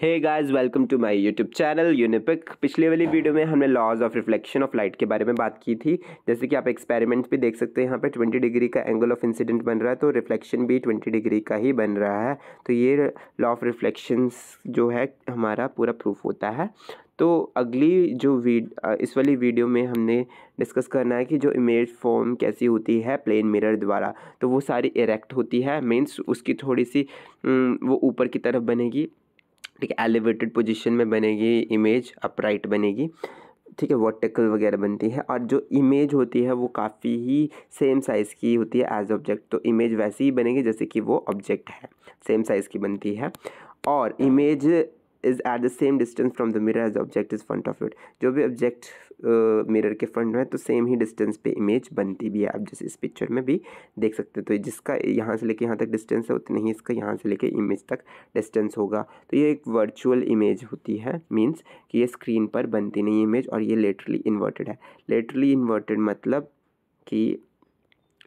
Hey guys welcome to my YouTube channel यूनिपिक पिछले वाली video में हमने laws of reflection of light के बारे में बात की थी। जैसे कि आप एक्सपेरिमेंट भी देख सकते हैं, यहाँ पे 20 डिग्री का एंगल ऑफ़ इंसिडेंट बन रहा है तो रिफ्लेक्शन भी 20 डिग्री का ही बन रहा है। तो ये लॉ ऑफ़ रिफ्लेक्शंस जो है, हमारा पूरा प्रूफ होता है। तो अगली जो वीड इस वाली वीडियो में हमने डिस्कस करना है कि जो इमेज फॉर्म कैसी होती है प्लेन मिरर द्वारा तो वो सारी इरेक्ट होती है। मीन्स उसकी थोड़ी सी वो ऊपर की तरफ़ बनेगी। ठीक है एलिवेटेड पोजिशन में बनेगी इमेज अपराइट बनेगी, ठीक है वर्टिकल वगैरह बनती है और जो इमेज होती है वो काफ़ी ही सेम साइज़ की होती है एज ऑब्जेक्ट तो इमेज वैसी ही बनेगी जैसे कि वो ऑब्जेक्ट है सेम साइज़ की बनती है और image is at the same distance from the mirror as object is front of it जो भी ऑब्जेक्ट मिरर के फ्रंट में है तो सेम ही डिस्टेंस पे इमेज बनती भी है। आप जैसे इस पिक्चर में भी देख सकते हो तो जिसका यहाँ से लेके यहाँ तक डिस्टेंस है उतनी ही इसका यहाँ से लेके इमेज तक डिस्टेंस होगा। तो ये एक वर्चुअल इमेज होती है मीन्स कि ये स्क्रीन पर बनती नहीं इमेज और ये लेटरली इन्वर्टेड है। लेटरली इन्वर्टेड मतलब कि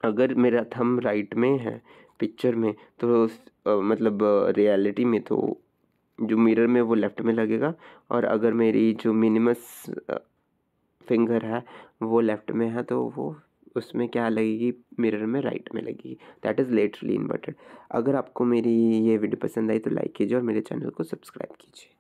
अगर मेरा थम राइट में है पिक्चर में तो आ, मतलब रियलिटी में तो जो मिरर में वो लेफ़्ट में लगेगा और अगर मेरी जो मिनिमस फिंगर है, वो लेफ़्ट में है तो वो उसमें क्या लगेगी? मिरर में राइट में लगेगी। दैट इज़ लेटरली इन्वर्टेड अगर आपको मेरी ये वीडियो पसंद आई तो लाइक कीजिए और मेरे चैनल को सब्सक्राइब कीजिए।